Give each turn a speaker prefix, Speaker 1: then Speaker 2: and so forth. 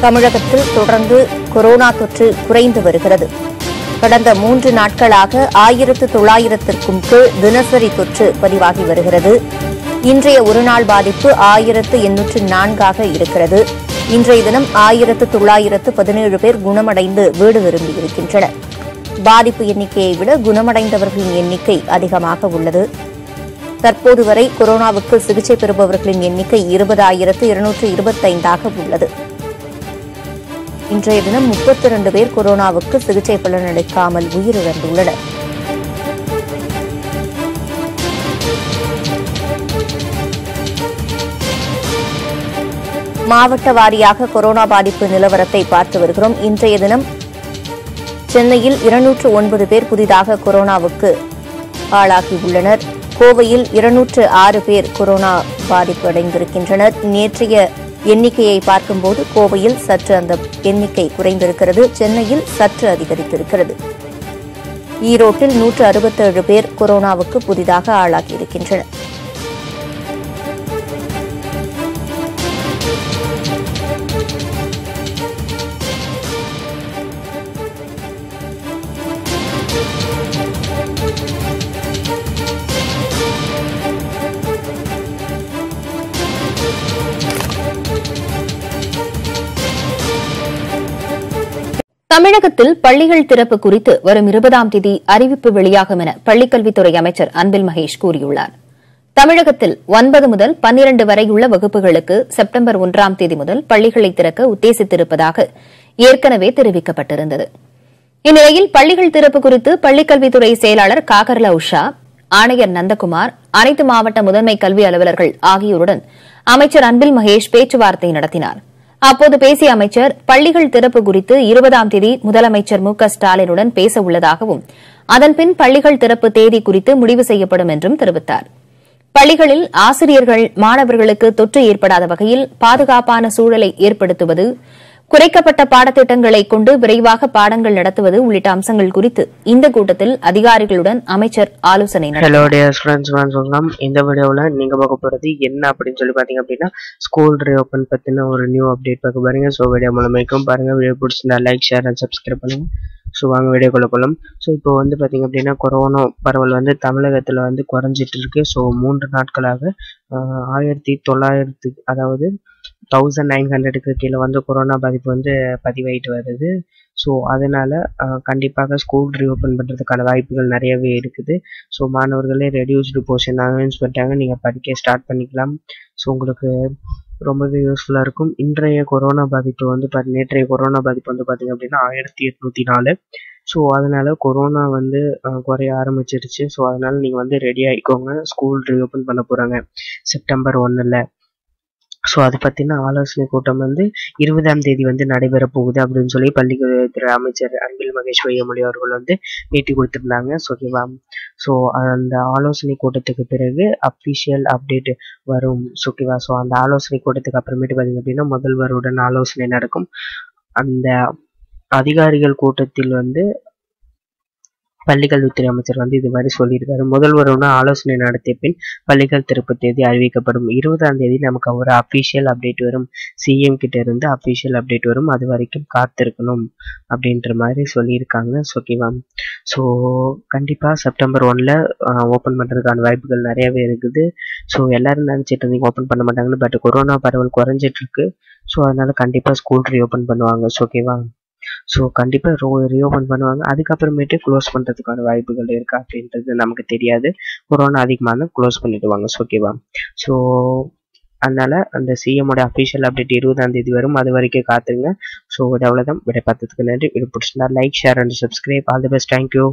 Speaker 1: தமிழகத்தில் தொடர்ந்து கொரோனா தொற்று குறைந்து வருகிறது. கடந்த மூன்று நாட்களாக ஆயிரத்து தொள்ளாயிரத்திற்கும் கீழ் தினசரி தொற்று பதிவாகி வருகிறது. இன்றைய ஒருநாள் பாதிப்பு ஆயிரத்து எண்ணூற்று நான்காக இருக்கிறது. இன்றைய தினம் ஆயிரத்து தொள்ளாயிரத்து பதினேழு பேர் குணமடைந்து வீடு திரும்பியிருக்கின்றனர் பாதிப்பு எண்ணிக்கையை விட குணமடைந்தவர்களின் எண்ணிக்கை அதிகமாக உள்ளது. தற்போது வரை கொரோனாவுக்கு சிகிச்சை பெறுபவர்களின் எண்ணிக்கை இருபதாயிரத்து இருநூற்று இருபத்தைந்தாக உள்ளது. இன்றைய தினம் முப்பத்தி இரண்டு பேர் கொரோனாவுக்கு சிகிச்சை பலனளிக்காமல் உயிரிழந்துள்ளனர். மாவட்ட வாரியாக கொரோனா பாதிப்பு நிலவரத்தை பார்த்து வருகிறோம். இன்றைய தினம் சென்னையில் இருநூற்று ஒன்பது பேர் புதிதாக கொரோனாவுக்கு ஆளாகியுள்ளனர். கோவையில் இருநூற்று ஆறு பேர் கொரோனா பாதிப்பு அடைந்திருக்கின்றனர். நேற்றைய எண்ணிக்கையை பார்க்கும்போது கோவையில் சற்று அந்த எண்ணிக்கை குறைந்திருக்கிறது. சென்னையில் சற்று அதிகரித்திருக்கிறது. ஈரோட்டில் நூற்று அறுபத்தேழு பேர் கொரோனாவுக்கு புதிதாக ஆளாகியிருக்கின்றனர். தமிழகத்தில் பள்ளிகள் திறப்பு குறித்து வரும் இருபதாம் தேதி அறிவிப்பு வெளியாகும் என பள்ளிக்கல்வித்துறை அமைச்சர் அன்பில் மகேஷ் கூறியுள்ளார். தமிழகத்தில் ஒன்பது முதல் பன்னிரண்டு வரையுள்ள வகுப்புகளுக்கு செப்டம்பர் ஒன்றாம் தேதி முதல் பள்ளிகளை திறக்க உத்தேசித்திருப்பதாக ஏற்கனவே தெரிவிக்கப்பட்டிருந்தது. இந்நிலையில் பள்ளிகள் திறப்பு குறித்து பள்ளிக்கல்வித்துறை செயலாளர் காகர்லா உஷா ஆணையர் நந்தகுமார் அனைத்து மாவட்ட முதன்மை கல்வி அலுவலர்கள் ஆகியோருடன் அமைச்சர் அன்பில் மகேஷ் பேச்சுவார்த்தை நடத்தினார். அப்போது பேசிய அமைச்சர் பள்ளிகள் திறப்பு குறித்து இருபதாம் தேதி முதலமைச்சர் மு க ஸ்டாலினுடன் பேச உள்ளதாகவும் அதன்பின் பள்ளிகள் திறப்பு தேதி குறித்து முடிவு செய்யப்படும் என்றும் தெரிவித்தார். பள்ளிகளில் ஆசிரியர்கள் மாணவர்களுக்கு தொற்று ஏற்படாத வகையில் பாதுகாப்பான சூழலை ஏற்படுத்துவது குறைக்கப்பட்ட பாடத்திட்டங்களை கொண்டு விரைவாக பாடங்கள் நடத்துவது உள்ளிட்ட அம்சங்கள் குறித்து இந்த கூட்டத்தில் அதிகாரிகளுடன் அமைச்சர் ஆலோசனை
Speaker 2: ஹலோ டியர் ஸ்டூடெண்ட்ஸ் சொல்லலாம் இந்த வீடியோவில் நீங்கள் பார்க்க போகிறது என்ன அப்படின்னு சொல்லி பார்த்தீங்க அப்படின்னா ஸ்கூல் ரீஓப்பன் பற்றின ஒரு நியூ அப்டேட் பார்க்க பாருங்க ஸோ வீடியோ மூலமைக்கும் பாருங்கள் வீடியோ பிடிச்சிருந்தா லைக் ஷேர் அண்ட் சப்ஸ்கிரைப் பண்ணுங்கள் ஸோ வாங்க வீடியோக்குள்ள போகலாம் ஸோ இப்போ வந்து பார்த்திங்க அப்படின்னா கொரோனா பரவல் வந்து தமிழகத்தில் வந்து குறைஞ்சிட்டு இருக்கு ஸோ மூன்று நாட்களாக ஆயிரத்தி தொள்ளாயிரத்து அதாவது தௌசண்ட் நைன் ஹண்ட்ரடுக்கு கீழே வந்து கொரோனா பாதிப்பு வந்து பதிவாயிட்டு வருது. ஸோ அதனால் கண்டிப்பாக ஸ்கூல் ரீஓப்பன் பண்ணுறதுக்கான வாய்ப்புகள் நிறையவே இருக்குது. ஸோ மாணவர்களே ரெடியூஸ்டு போர்ஷன் அனௌன்ஸ் பண்ணிட்டாங்க நீங்கள் படிக்க ஸ்டார்ட் பண்ணிக்கலாம். ஸோ உங்களுக்கு ரொம்பவே யூஸ்ஃபுல்லாக இருக்கும். இன்றைய கொரோனா பாதிப்பு வந்து பாத்தி- நேற்றைய கொரோனா பாதிப்பு வந்து பார்த்திங்க அப்படின்னா ஆயிரத்தி எட்நூற்றி நாலு. ஸோ அதனால் கொரோனா வந்து குறைய ஆரம்பிச்சிருச்சு. ஸோ அதனால் நீங்கள் வந்து ரெடி ஆகிக்கோங்க ஸ்கூல் ரீஓப்பன் பண்ண போகிறாங்க செப்டம்பர் ஒன்றில் ஸோ அதை பற்றின ஆலோசனை கூட்டம் வந்து இருபதாம் தேதி வந்து நடைபெற போகுது அப்படின்னு சொல்லி பள்ளித்துறை அமைச்சர் அன்பில் மகேஷ் வையமொழி அவர்கள் வந்து பேட்டி கொடுத்துருந்தாங்க. ஸோ ஓகேவா ஸோ அந்த ஆலோசனை கூட்டத்துக்கு பிறகு அஃபிஷியல் அப்டேட் வரும். ஓகேவா ஸோ அந்த ஆலோசனை கூட்டத்துக்கு அப்புறமேட்டு பார்த்தீங்க அப்படின்னா முதல்வருடன் ஆலோசனை நடக்கும். அந்த அதிகாரிகள் கூட்டத்தில் வந்து பள்ளிக்கல்வித்துறை அமைச்சர் வந்து இது மாதிரி சொல்லியிருக்காரு. முதல்வருடன் ஆலோசனை நடத்திய பின் பள்ளிகள் திறப்பு தேதி அறிவிக்கப்படும். இருபதாம் தேதி நமக்கு ஒரு அஃபிஷியல் அப்டேட் வரும். சிஎம் கிட்ட இருந்து அஃபிஷியல் அப்டேட் வரும். அது வரைக்கும் காத்திருக்கணும் அப்படின்ற மாதிரி சொல்லியிருக்காங்க. ஓகேவா ஸோ கண்டிப்பாக செப்டம்பர் ஒன்ல ஓப்பன் பண்ணுறதுக்கான வாய்ப்புகள் நிறையவே இருக்குது. ஸோ எல்லாரும் நினச்சிட்டு இருந்தீங்க ஓப்பன் பண்ண மாட்டாங்கன்னு பட் கொரோனா பரவல் குறைஞ்சிட்டு இருக்கு. ஸோ அதனால கண்டிப்பாக ஸ்கூல் ரீஓப்பன் பண்ணுவாங்க. ஓகேவா ஸோ கண்டிப்பாக ரோ ரீஓப்பன் பண்ணுவாங்க. அதுக்கப்புறமேட்டு க்ளோஸ் பண்ணுறதுக்கான வாய்ப்புகள் இருக்கா அப்படின்றது நமக்கு தெரியாது. கொரோனா அதிகமான க்ளோஸ் பண்ணிடுவாங்க. ஓகேவா ஸோ அதனால அந்த சிஎம்மோட அஃபிஷியல் அப்டேட் இருபதாம் தேதி வரும். அது வரைக்கும் காத்துருங்க. ஸோ அவ்வளோதான் விடை பார்த்ததுக்கு நன்றி. விட பிடிச்சிருந்தா like share and subscribe all the best thank you